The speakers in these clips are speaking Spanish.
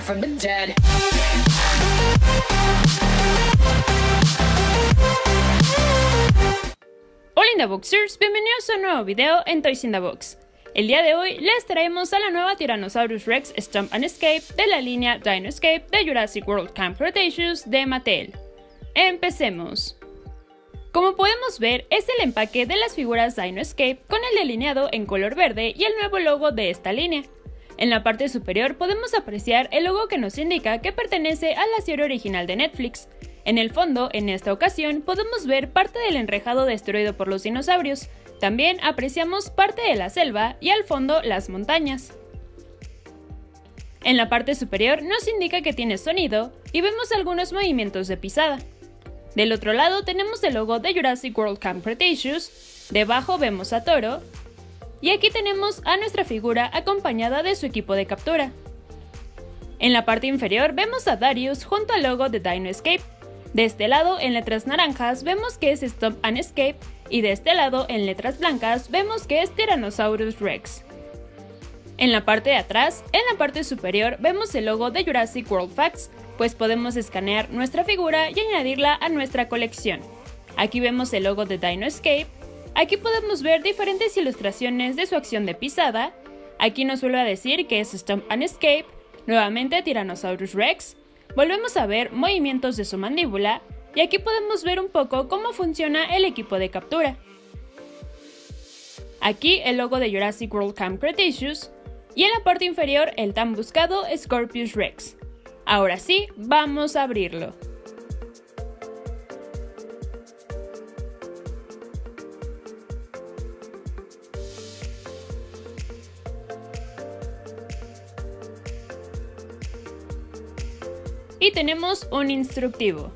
from the dead. Hola Indaboxers, bienvenidos a un nuevo video en Toys in the Box. El día de hoy les traemos a la nueva Tyrannosaurus Rex Stomp and Escape de la línea Dino Escape de Jurassic World Camp Cretaceous de Mattel. Empecemos. Como podemos ver, es el empaque de las figuras Dino Escape con el delineado en color verde y el nuevo logo de esta línea. En la parte superior podemos apreciar el logo que nos indica que pertenece a la serie original de Netflix. En el fondo, en esta ocasión, podemos ver parte del enrejado destruido por los dinosaurios. También apreciamos parte de la selva y al fondo las montañas. En la parte superior nos indica que tiene sonido y vemos algunos movimientos de pisada. Del otro lado tenemos el logo de Jurassic World Camp Cretaceous, debajo vemos a Toro, y aquí tenemos a nuestra figura acompañada de su equipo de captura. En la parte inferior vemos a Darius junto al logo de Dino Escape. De este lado, en letras naranjas, vemos que es Stop and Escape, y de este lado, en letras blancas, vemos que es Tyrannosaurus Rex. En la parte de atrás, en la parte superior, vemos el logo de Jurassic World Facts, pues podemos escanear nuestra figura y añadirla a nuestra colección. Aquí vemos el logo de Dino Escape, aquí podemos ver diferentes ilustraciones de su acción de pisada, aquí nos vuelve a decir que es Stomp and Escape, nuevamente Tyrannosaurus Rex, volvemos a ver movimientos de su mandíbula, y aquí podemos ver un poco cómo funciona el equipo de captura. Aquí el logo de Jurassic World Camp Cretaceous, y en la parte inferior el tan buscado Scorpius Rex. Ahora sí, vamos a abrirlo. Y tenemos un instructivo.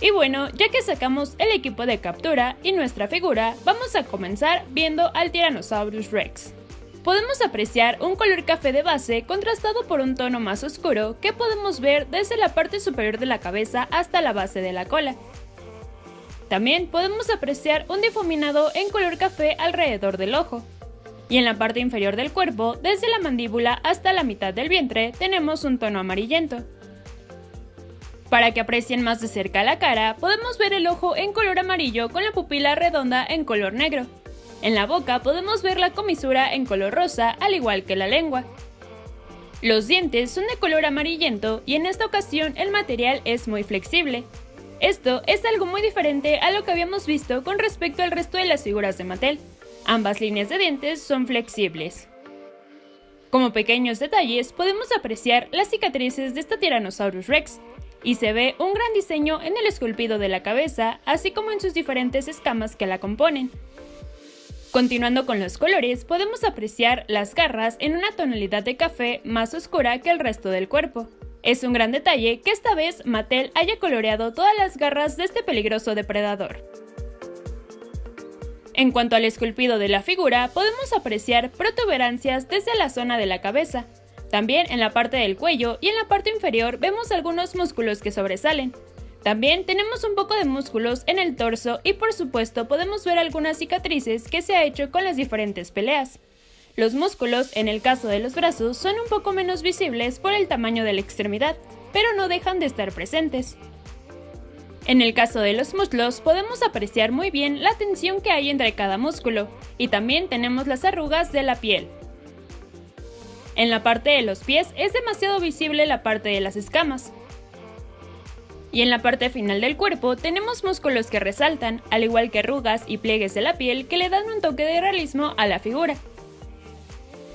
Y bueno, ya que sacamos el equipo de captura y nuestra figura, vamos a comenzar viendo al Tyrannosaurus Rex. Podemos apreciar un color café de base contrastado por un tono más oscuro que podemos ver desde la parte superior de la cabeza hasta la base de la cola. También podemos apreciar un difuminado en color café alrededor del ojo. Y en la parte inferior del cuerpo, desde la mandíbula hasta la mitad del vientre, tenemos un tono amarillento. Para que aprecien más de cerca la cara, podemos ver el ojo en color amarillo con la pupila redonda en color negro. En la boca podemos ver la comisura en color rosa, al igual que la lengua. Los dientes son de color amarillento y en esta ocasión el material es muy flexible. Esto es algo muy diferente a lo que habíamos visto con respecto al resto de las figuras de Mattel. Ambas líneas de dientes son flexibles. Como pequeños detalles podemos apreciar las cicatrices de esta Tyrannosaurus Rex, y se ve un gran diseño en el esculpido de la cabeza, así como en sus diferentes escamas que la componen. Continuando con los colores, podemos apreciar las garras en una tonalidad de café más oscura que el resto del cuerpo. Es un gran detalle que esta vez Mattel haya coloreado todas las garras de este peligroso depredador. En cuanto al esculpido de la figura, podemos apreciar protuberancias desde la zona de la cabeza, también en la parte del cuello y en la parte inferior vemos algunos músculos que sobresalen. También tenemos un poco de músculos en el torso y por supuesto podemos ver algunas cicatrices que se ha hecho con las diferentes peleas. Los músculos, en el caso de los brazos, son un poco menos visibles por el tamaño de la extremidad, pero no dejan de estar presentes. En el caso de los muslos podemos apreciar muy bien la tensión que hay entre cada músculo, y también tenemos las arrugas de la piel. En la parte de los pies es demasiado visible la parte de las escamas. Y en la parte final del cuerpo tenemos músculos que resaltan, al igual que arrugas y pliegues de la piel que le dan un toque de realismo a la figura.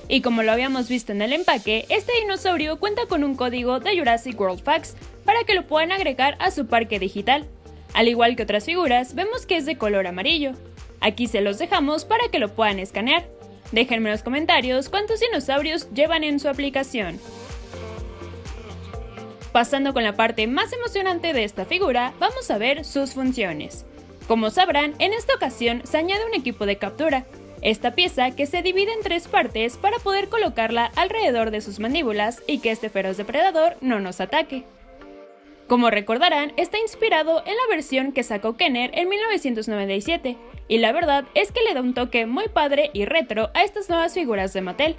Y como lo habíamos visto en el empaque, este dinosaurio cuenta con un código de Jurassic World Facts para que lo puedan agregar a su parque digital. Al igual que otras figuras, vemos que es de color amarillo. Aquí se los dejamos para que lo puedan escanear. Déjenme en los comentarios cuántos dinosaurios llevan en su aplicación. Pasando con la parte más emocionante de esta figura, vamos a ver sus funciones. Como sabrán, en esta ocasión se añade un equipo de captura. esta pieza que se divide en tres partes para poder colocarla alrededor de sus mandíbulas y que este feroz depredador no nos ataque. Como recordarán, está inspirado en la versión que sacó Kenner en 1997, y la verdad es que le da un toque muy padre y retro a estas nuevas figuras de Mattel.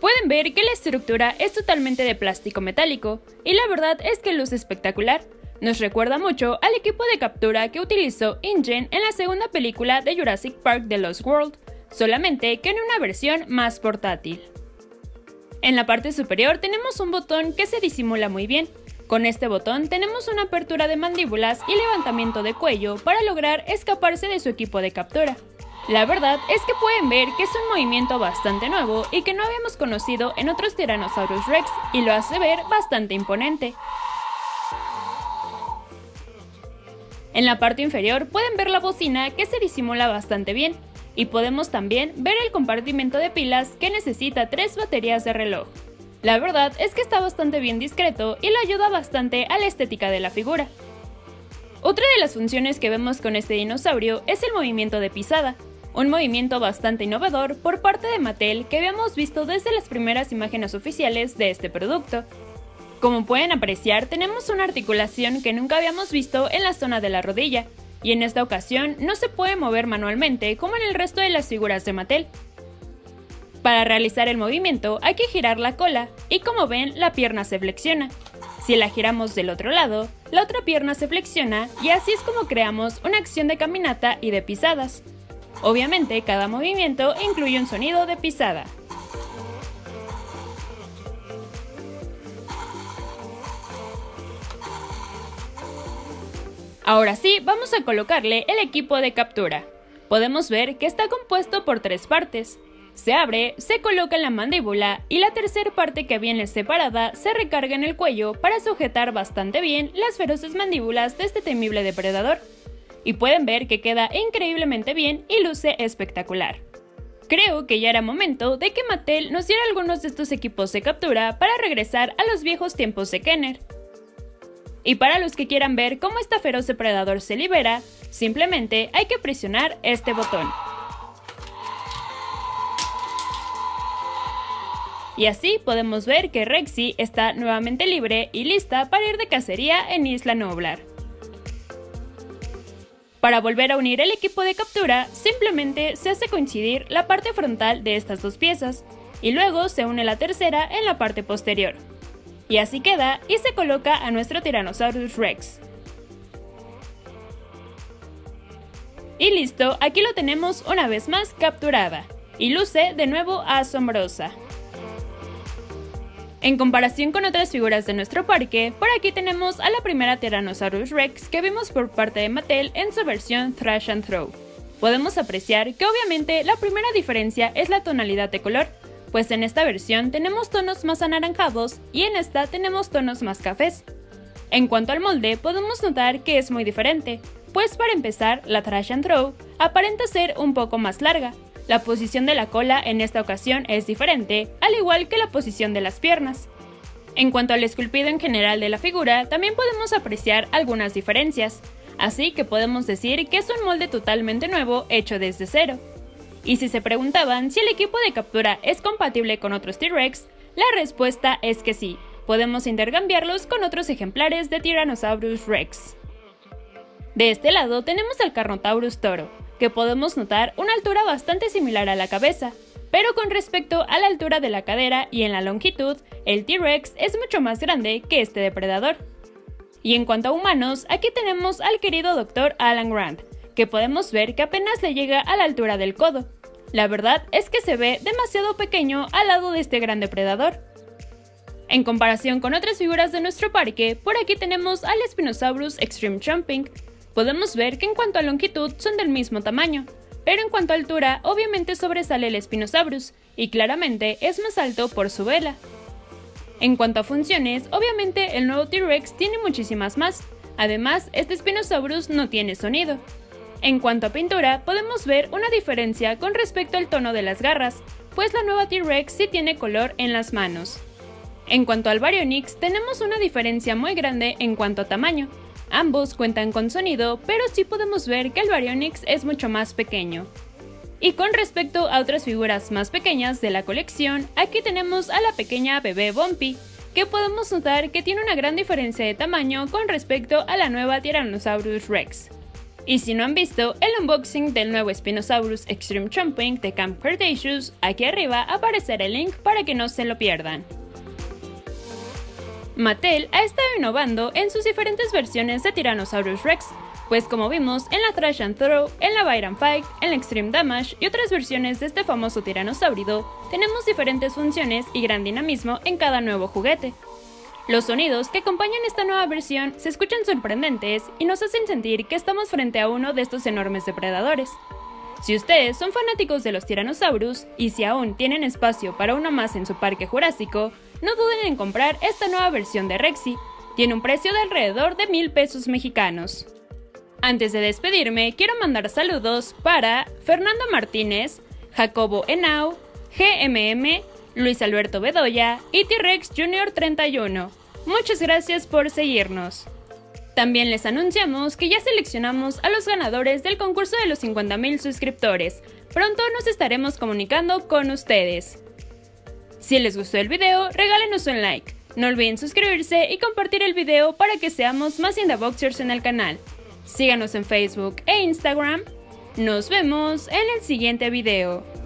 Pueden ver que la estructura es totalmente de plástico metálico, y la verdad es que luce espectacular. Nos recuerda mucho al equipo de captura que utilizó InGen en la segunda película de Jurassic Park The Lost World, solamente que en una versión más portátil. En la parte superior tenemos un botón que se disimula muy bien, con este botón tenemos una apertura de mandíbulas y levantamiento de cuello para lograr escaparse de su equipo de captura. La verdad es que pueden ver que es un movimiento bastante nuevo y que no habíamos conocido en otros Tyrannosaurus Rex y lo hace ver bastante imponente. En la parte inferior pueden ver la bocina que se disimula bastante bien y podemos también ver el compartimento de pilas que necesita tres baterías de reloj. La verdad es que está bastante bien discreto y le ayuda bastante a la estética de la figura. Otra de las funciones que vemos con este dinosaurio es el movimiento de pisada, un movimiento bastante innovador por parte de Mattel que habíamos visto desde las primeras imágenes oficiales de este producto. Como pueden apreciar, tenemos una articulación que nunca habíamos visto en la zona de la rodilla, y en esta ocasión no se puede mover manualmente como en el resto de las figuras de Mattel, para realizar el movimiento hay que girar la cola y como ven la pierna se flexiona. Si la giramos del otro lado, la otra pierna se flexiona y así es como creamos una acción de caminata y de pisadas. Obviamente cada movimiento incluye un sonido de pisada. Ahora sí, vamos a colocarle el equipo de captura. Podemos ver que está compuesto por tres partes, se abre, se coloca en la mandíbula y la tercera parte que viene separada se recarga en el cuello para sujetar bastante bien las feroces mandíbulas de este temible depredador. Y pueden ver que queda increíblemente bien y luce espectacular. Creo que ya era momento de que Mattel nos diera algunos de estos equipos de captura para regresar a los viejos tiempos de Kenner. Y para los que quieran ver cómo esta feroz depredador se libera, simplemente hay que presionar este botón. Y así podemos ver que Rexy está nuevamente libre y lista para ir de cacería en Isla Nublar. Para volver a unir el equipo de captura, simplemente se hace coincidir la parte frontal de estas dos piezas, y luego se une la tercera en la parte posterior. Y así queda y se coloca a nuestro Tyrannosaurus Rex. Y listo, aquí lo tenemos una vez más capturada, y luce de nuevo asombrosa. En comparación con otras figuras de nuestro parque, por aquí tenemos a la primera Tyrannosaurus Rex que vimos por parte de Mattel en su versión Thrash and Throw. Podemos apreciar que obviamente la primera diferencia es la tonalidad de color, pues en esta versión tenemos tonos más anaranjados y en esta tenemos tonos más cafés. En cuanto al molde, podemos notar que es muy diferente, pues para empezar, la Thrash and Throw aparenta ser un poco más larga, la posición de la cola en esta ocasión es diferente, al igual que la posición de las piernas. En cuanto al esculpido en general de la figura, también podemos apreciar algunas diferencias, así que podemos decir que es un molde totalmente nuevo hecho desde cero. Y si se preguntaban si el equipo de captura es compatible con otros T-Rex, la respuesta es que sí, podemos intercambiarlos con otros ejemplares de Tyrannosaurus Rex. De este lado tenemos al Carnotaurus toro, que podemos notar una altura bastante similar a la cabeza, pero con respecto a la altura de la cadera y en la longitud, el T-Rex es mucho más grande que este depredador. Y en cuanto a humanos, aquí tenemos al querido Dr. Alan Grant, que podemos ver que apenas le llega a la altura del codo. La verdad es que se ve demasiado pequeño al lado de este gran depredador. En comparación con otras figuras de nuestro parque, por aquí tenemos al Spinosaurus Extreme Jumping, Podemos ver que en cuanto a longitud son del mismo tamaño, pero en cuanto a altura obviamente sobresale el Spinosaurus, y claramente es más alto por su vela. En cuanto a funciones, obviamente el nuevo T-Rex tiene muchísimas más, además este Spinosaurus no tiene sonido. En cuanto a pintura, podemos ver una diferencia con respecto al tono de las garras, pues la nueva T-Rex sí tiene color en las manos. En cuanto al Baryonyx, tenemos una diferencia muy grande en cuanto a tamaño, Ambos cuentan con sonido, pero sí podemos ver que el Baryonyx es mucho más pequeño. Y con respecto a otras figuras más pequeñas de la colección, aquí tenemos a la pequeña bebé Bumpy, que podemos notar que tiene una gran diferencia de tamaño con respecto a la nueva Tyrannosaurus Rex. Y si no han visto el unboxing del nuevo Spinosaurus Extreme Chomping de Camp Cretaceous, aquí arriba aparecerá el link para que no se lo pierdan. Mattel ha estado innovando en sus diferentes versiones de Tyrannosaurus Rex, pues como vimos en la Thrash and Throw, en la and Fight, en la Extreme Damage y otras versiones de este famoso tiranosaurio, tenemos diferentes funciones y gran dinamismo en cada nuevo juguete. Los sonidos que acompañan esta nueva versión se escuchan sorprendentes y nos hacen sentir que estamos frente a uno de estos enormes depredadores. Si ustedes son fanáticos de los tiranosaurus y si aún tienen espacio para uno más en su parque jurásico, no duden en comprar esta nueva versión de Rexy. Tiene un precio de alrededor de mil pesos mexicanos. Antes de despedirme, quiero mandar saludos para Fernando Martínez, Jacobo Enau, GMM, Luis Alberto Bedoya y T-Rex Junior 31. Muchas gracias por seguirnos. También les anunciamos que ya seleccionamos a los ganadores del concurso de los 50.000 suscriptores. Pronto nos estaremos comunicando con ustedes. Si les gustó el video, regálenos un like. No olviden suscribirse y compartir el video para que seamos más Boxers en el canal. Síganos en Facebook e Instagram. Nos vemos en el siguiente video.